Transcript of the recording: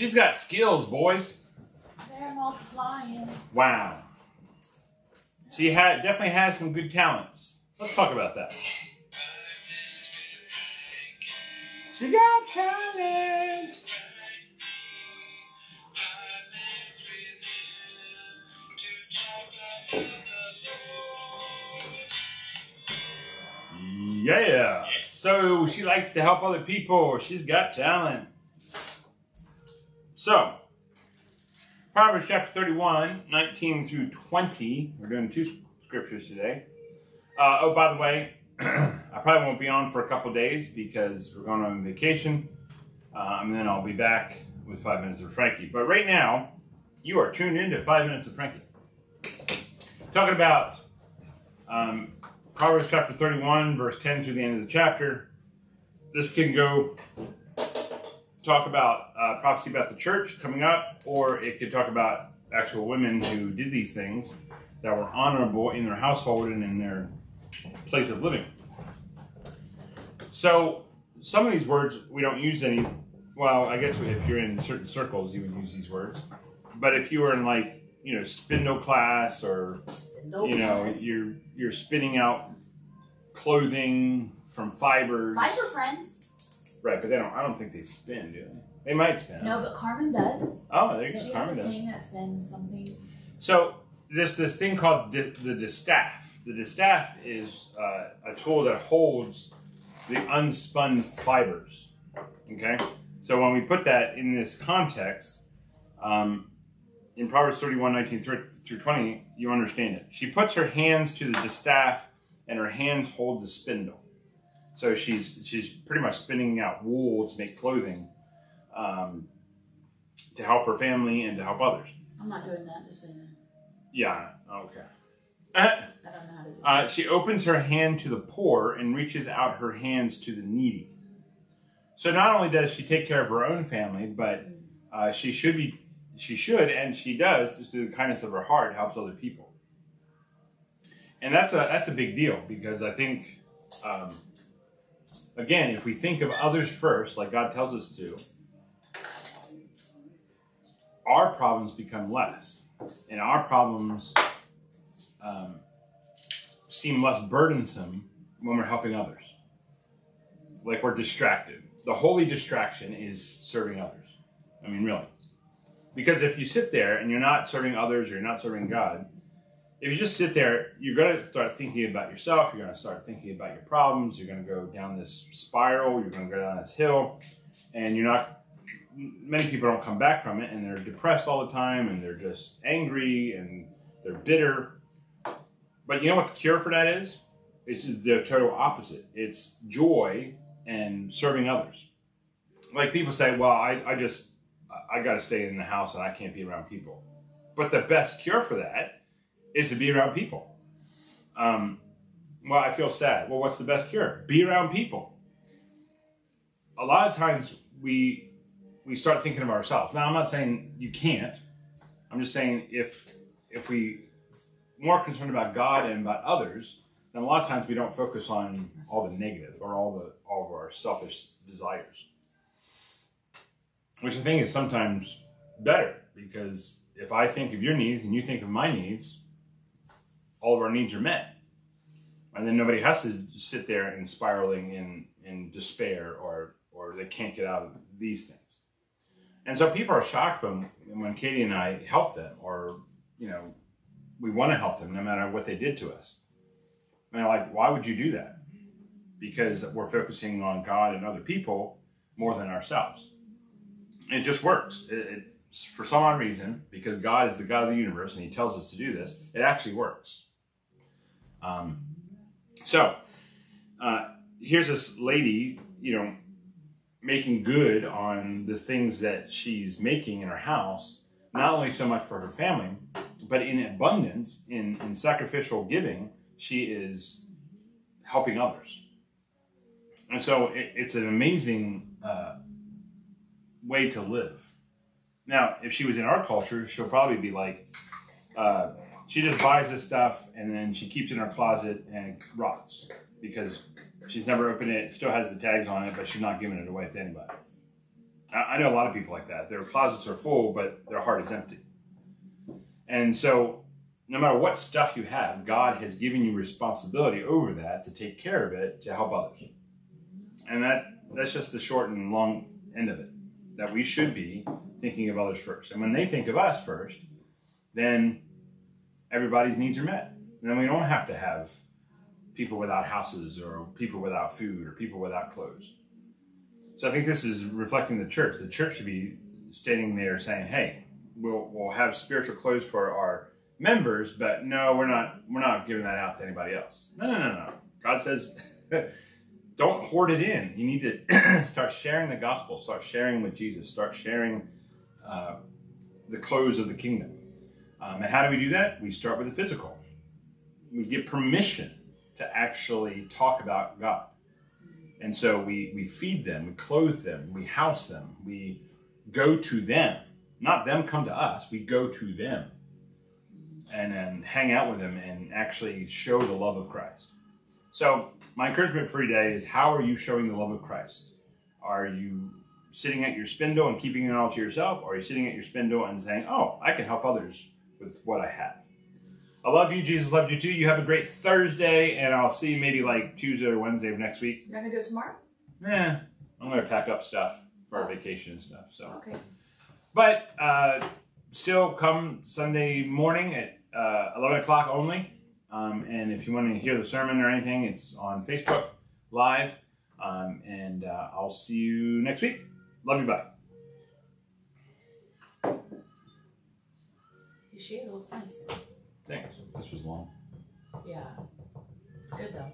She's got skills, boys. They're multiplying. Wow. She had definitely has some good talents. Let's talk about that. She got talent. Yeah. So she likes to help other people. She's got talent. So, Proverbs chapter 31, 19 through 20. We're doing two scriptures today. Uh, oh, by the way, I probably won't be on for a couple days because we're going on vacation. Um, and then I'll be back with five minutes of Frankie. But right now, you are tuned into five minutes of Frankie. Talking about um, Proverbs chapter 31, verse 10 through the end of the chapter. This can go talk about uh, prophecy about the church coming up, or it could talk about actual women who did these things that were honorable in their household and in their place of living. So, some of these words we don't use any. Well, I guess if you're in certain circles, you would use these words. But if you were in like you know spindle class or Spindle you know class. you're you're spinning out clothing from fibers Fiber friends. Right but they don't i don't think they spin do they they might spin No, but Carmen does. oh there you She go has Carmen a does. thing that spins something. so this this thing called di- the distaff the distaff is uh, a tool that holds the unspun fibers okay so when we put that in this context um, in Proverbs 31, 19 through through 20, you understand it. She puts her hands to the distaff and her hands hold the spindle. So she's she's pretty much spinning out wool to make clothing um, to help her family and to help others. I'm not doing that, just saying. Yeah, okay. I don't know how to do that. Uh, she opens her hand to the poor and reaches out her hands to the needy. So not only does she take care of her own family, but uh, she should be, she should, and she does, just through the kindness of her heart, helps other people. And that's a that's a big deal because I think, um, again, if we think of others first, like God tells us to, our problems become less, and our problems. Um, seem less burdensome when we're helping others. Like we're distracted. The holy distraction is serving others. I mean, really. Because if you sit there and you're not serving others or you're not serving God, if you just sit there, you're going to start thinking about yourself. You're going to start thinking about your problems. You're going to go down this spiral. You're going to go down this hill. And you're not, many people don't come back from it and they're depressed all the time and they're just angry and they're bitter but you know what the cure for that is? It's the total opposite. It's joy and serving others. Like people say, well, I, I just, I got to stay in the house and I can't be around people. But the best cure for that is to be around people. Um, well, I feel sad. Well, what's the best cure? Be around people. A lot of times we we start thinking of ourselves. Now, I'm not saying you can't. I'm just saying if if we more concerned about God and about others, then a lot of times we don't focus on all the negative or all the all of our selfish desires. Which I think is sometimes better because if I think of your needs and you think of my needs, all of our needs are met. And then nobody has to sit there and spiraling in, in despair or or they can't get out of these things. And so people are shocked when when Katie and I help them or you know we want to help them no matter what they did to us. And they're like, why would you do that? Because we're focusing on God and other people more than ourselves. It just works. It, it, for some odd reason, because God is the God of the universe and He tells us to do this, it actually works. Um, so, uh, here's this lady, you know, making good on the things that she's making in her house, not only so much for her family, but in abundance, in, in sacrificial giving, she is helping others. And so it, it's an amazing uh, way to live. Now, if she was in our culture, she'll probably be like, uh, she just buys this stuff and then she keeps it in her closet and it rots because she's never opened it, still has the tags on it, but she's not giving it away to anybody. I, I know a lot of people like that. Their closets are full, but their heart is empty. And so, no matter what stuff you have, God has given you responsibility over that to take care of it to help others. And that that's just the short and long end of it. That we should be thinking of others first. And when they think of us first, then everybody's needs are met. And then we don't have to have people without houses or people without food or people without clothes. So I think this is reflecting the church. The church should be standing there saying, "Hey, we'll we'll have spiritual clothes for our members, but no, we're not we're not giving that out to anybody else." No, no, no, no. God says, "Don't hoard it in. You need to start sharing the gospel. Start sharing with Jesus. Start sharing uh, the clothes of the kingdom." Um, and how do we do that? We start with the physical. We get permission to actually talk about God. And so we, we feed them, we clothe them, we house them, we go to them. Not them come to us, we go to them and then hang out with them and actually show the love of Christ. So, my encouragement for today is how are you showing the love of Christ? Are you sitting at your spindle and keeping it all to yourself? Or are you sitting at your spindle and saying, oh, I can help others with what I have? I love you. Jesus loves you too. You have a great Thursday, and I'll see you maybe like Tuesday or Wednesday of next week. You're gonna do it tomorrow? Yeah, I'm gonna pack up stuff for our vacation and stuff. So, Okay. but uh, still come Sunday morning at uh, 11 o'clock only. Um, and if you want to hear the sermon or anything, it's on Facebook Live. Um, and uh, I'll see you next week. Love you. Bye. You shave, it looks nice. Thanks. This was long. Yeah. It's good though.